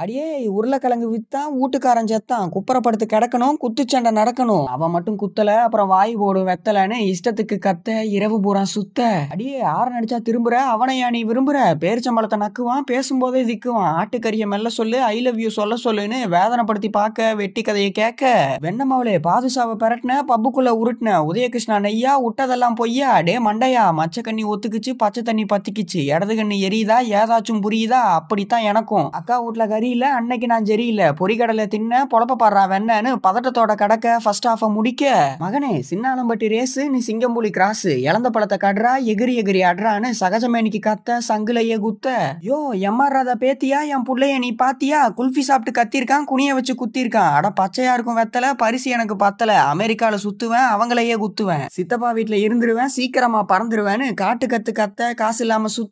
அடியே உருளைக்கிழங்கு வித்தான் வீட்டுக்காரன் செத்தான். குப்புறப்படுத்து கிடக்கணும் குத்துச்சண்டை நடக்கணும். அவன் மட்டும் குத்தல அப்புறம் வாய் போடும் வெத்தலன்னு இஷ்டத்துக்கு கத்த இரவு பூரா சுத்த. அடியே ஆறு நடிச்சா திரும்புற அவனையா நீ விரும்புற? பேரிச்சம்பளத்தை நக்குவான் பேசும்போதே திக்குவான். ஆட்டுக்கறிய மெல்ல சொல்லு ஐ லவ் யூ சொல்ல சொல்லுன்னு வேதனைப்படுத்தி பார்க்க வெட்டி கதையை கேட்க. வெண்ணமாவளே பாதுஷாவை பெரட்டின பப்புக்குள்ள உருட்டின. உதயகிருஷ்ணா நெய்யா விட்டதெல்லாம் பொய்யா? டே மண்டையா? மச்ச கண்ணி ஒத்துக்குச்சு பச்சை தண்ணி பத்திக்குச்சு. இடது கண்ணி எரியுதா? ஏதாச்சும் புரியுதா? அப்படித்தான் எனக்கும். அக்கா வீட்ல கறி இல்ல அன்னைக்கு நான் சரியில்லை. பொறிகடலை தின்ன பொழப்ப பாடுறா வெண்ணன்னு பதட்டத்தோட கடக்க ஃபர்ஸ்ட் ஹாஃபை முடிக்க மகனே சின்னாலம்பட்டி ரேஸு நீ சிங்கம்புலி கிராஸ். இழந்த பழத்தை கடுறா எகிரி எகிரி அடுறான்னு சகஜமேனிக்கு கத்த சங்குலையே குத்த. யோ எம்ஆர் ராதா பேத்தியா என் பிள்ளைய நீ பாத்தியா? குல்ஃபி சாப்பிட்டு கத்திருக்கான் குனிய வச்சு குத்திருக்கான். அட பச்சையா இருக்கும் வெத்தல பரிசு எனக்கு பத்தல. அமெரிக்கால சுத்துவேன் அவங்களையே குத்துவேன். சித்தப்பா வீட்டுல இருந்துருவேன் சீக்கிரமா பறந்துருவேன்னு காட்டு கத்து கத்த காசு இல்லாம சுத்த